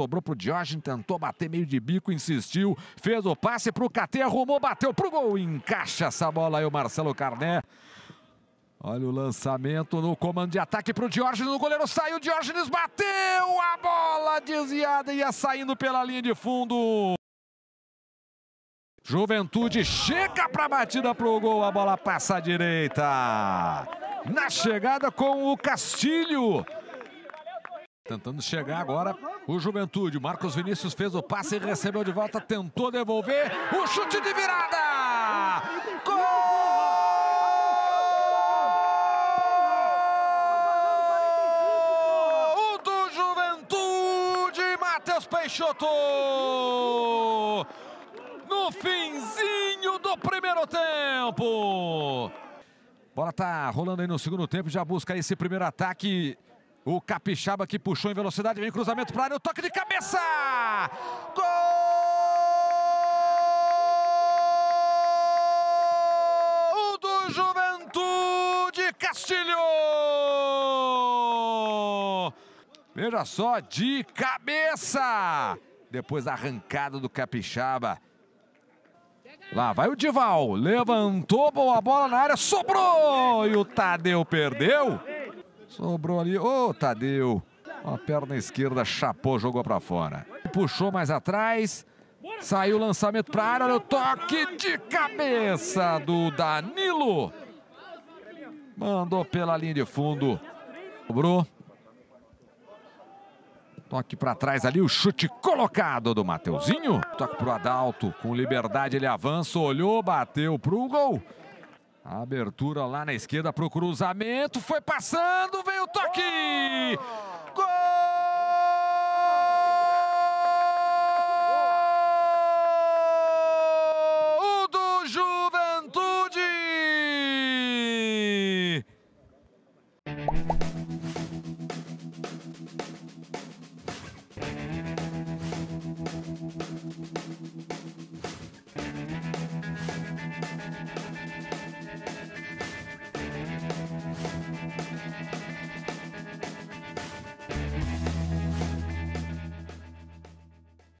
sobrou pro Diógenes, tentou bater meio de bico, insistiu, fez o passe pro KT, arrumou, bateu pro gol, encaixa essa bola aí o Marcelo Carné. Olha o lançamento no comando de ataque para o Diógenes. O goleiro saiu, Diógenes bateu a bola desviada e ia saindo pela linha de fundo. Juventude chega para a batida para o gol. A bola passa à direita. Na chegada com o Castilho. Tentando chegar agora o Juventude. Marcos Vinícius fez o passe e recebeu de volta. Tentou devolver. O chute de virada. Gol! Peixoto! No finzinho do primeiro tempo. Bola tá rolando aí no segundo tempo, já busca esse primeiro ataque. O Capixaba que puxou em velocidade, vem cruzamento para área, o toque de cabeça! Gol do Juventude Castilho! Veja só, de cabeça. Depois a arrancada do Capixaba. Lá vai o Dival. Levantou, boa bola na área, sobrou. E o Tadeu perdeu. Sobrou ali. Ô, oh, Tadeu. A perna esquerda chapou, jogou para fora. Puxou mais atrás. Saiu o lançamento para área. O toque de cabeça do Danilo. Mandou pela linha de fundo. Sobrou. Toque para trás ali, o chute colocado do Mateuzinho. Toque para o Adalto, com liberdade ele avança, olhou, bateu para o gol. Abertura lá na esquerda para o cruzamento. Foi passando, veio o toque! Oh! Gol! O do Juventude!